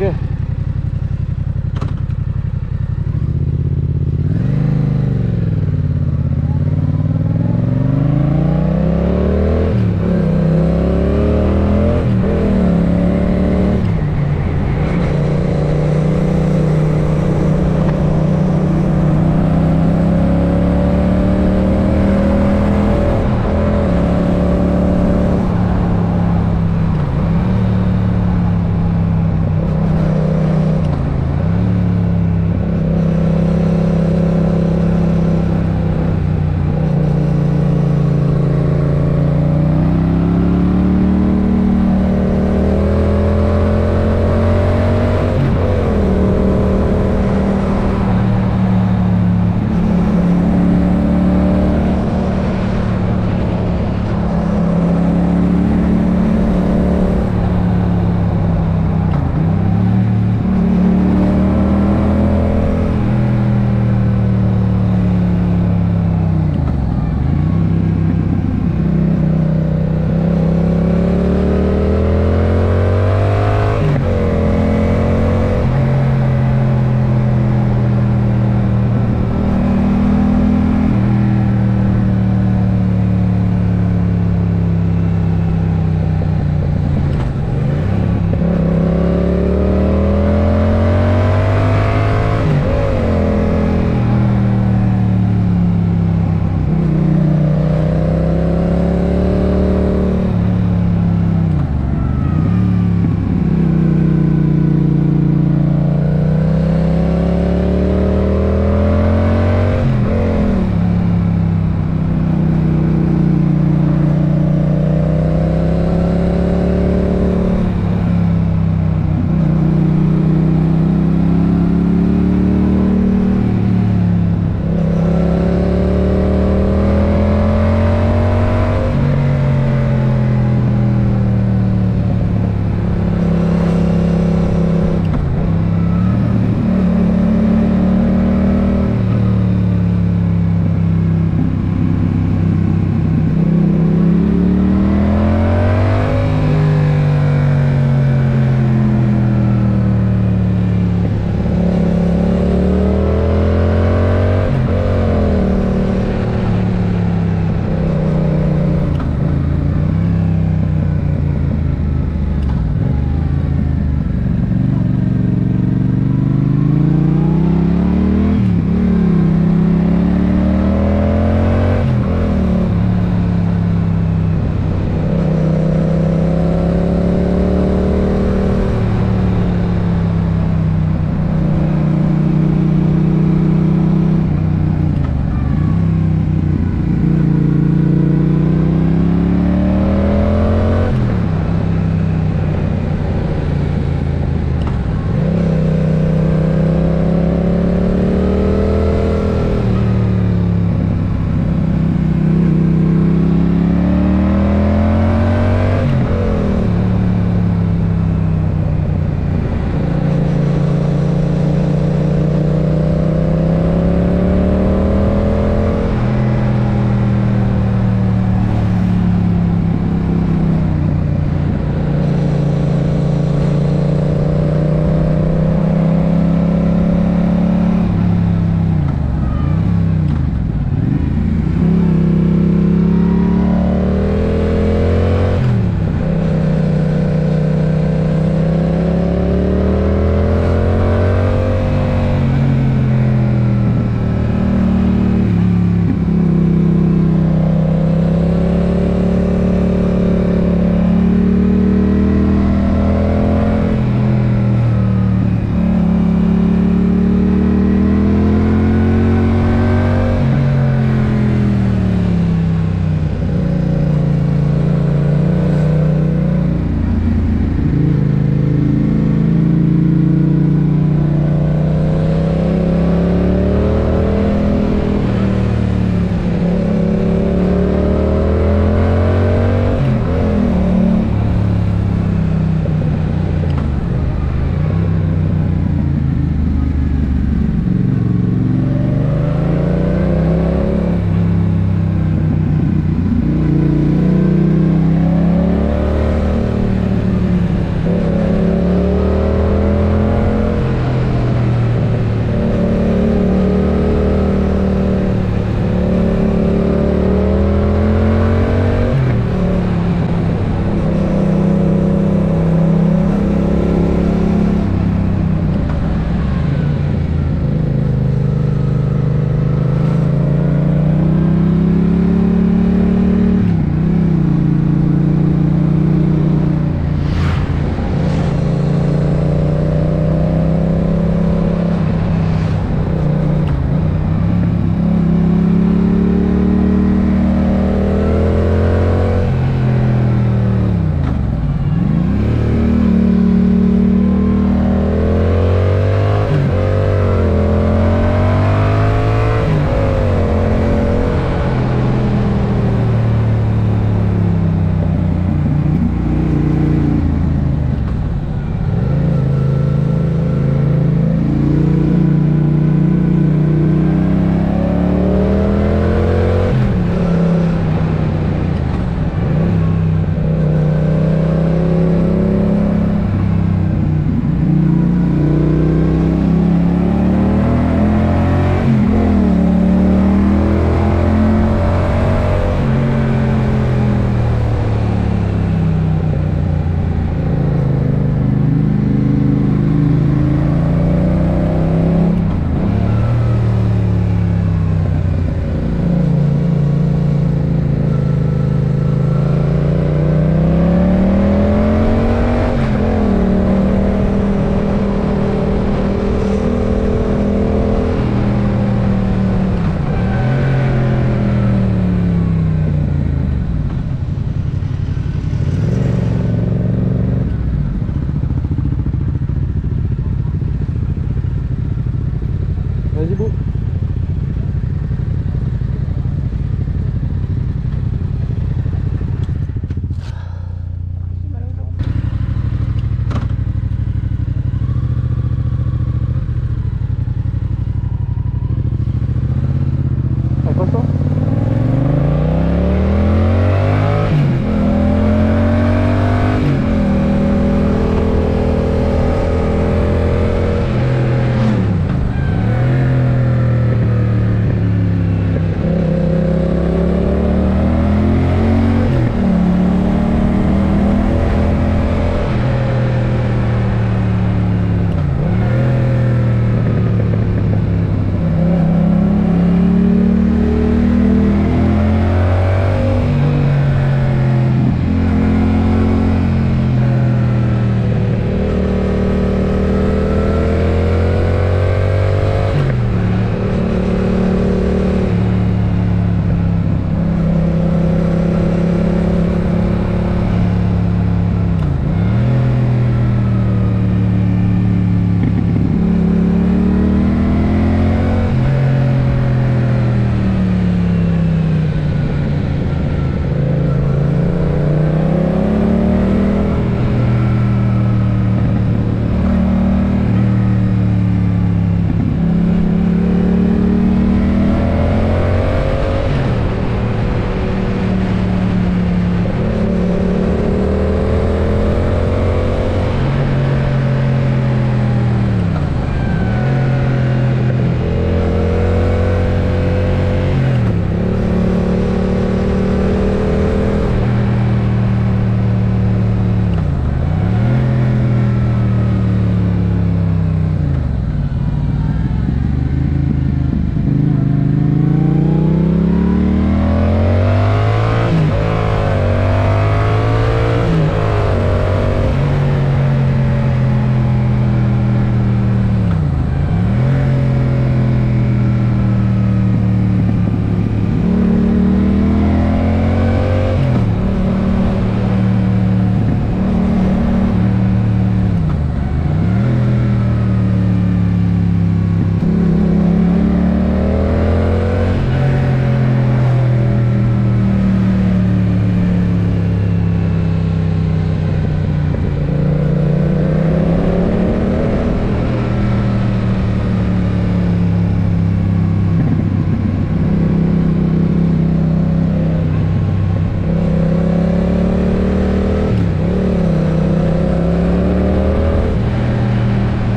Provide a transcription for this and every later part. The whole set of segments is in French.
Good.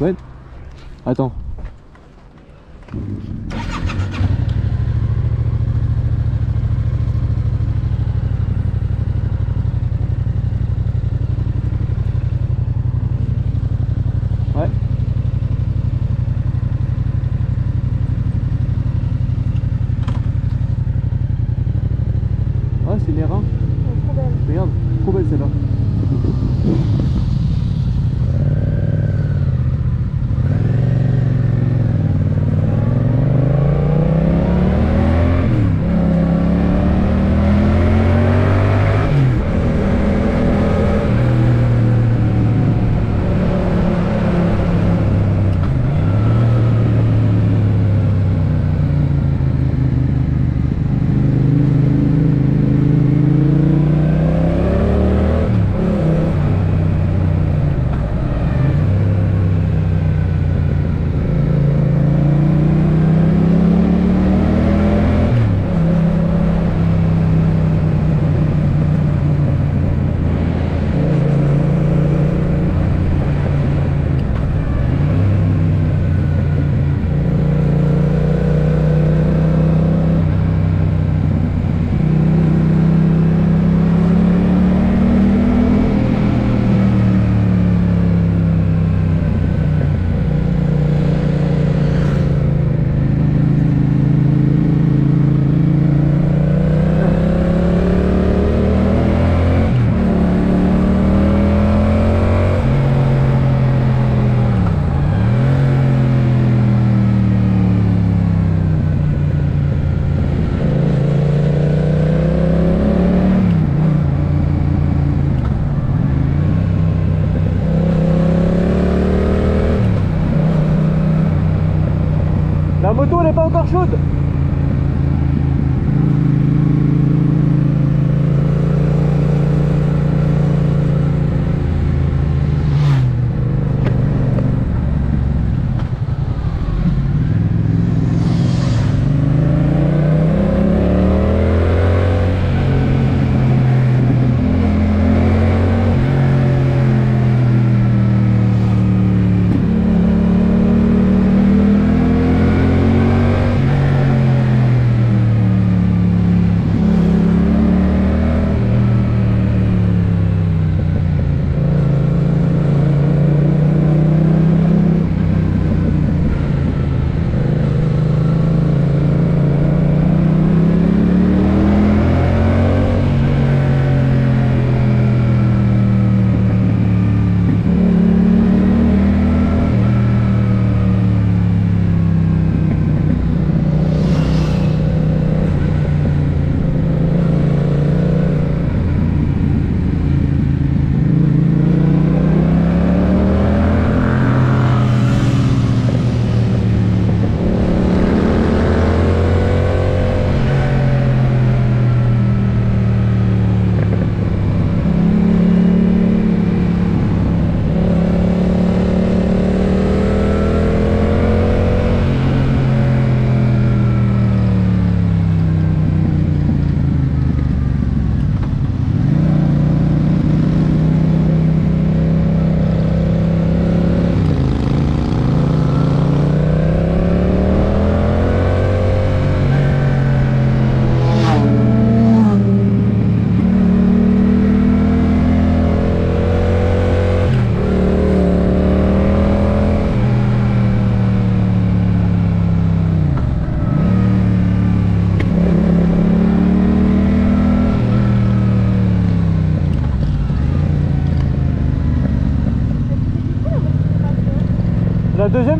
Ouais. Attends.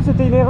hepsi de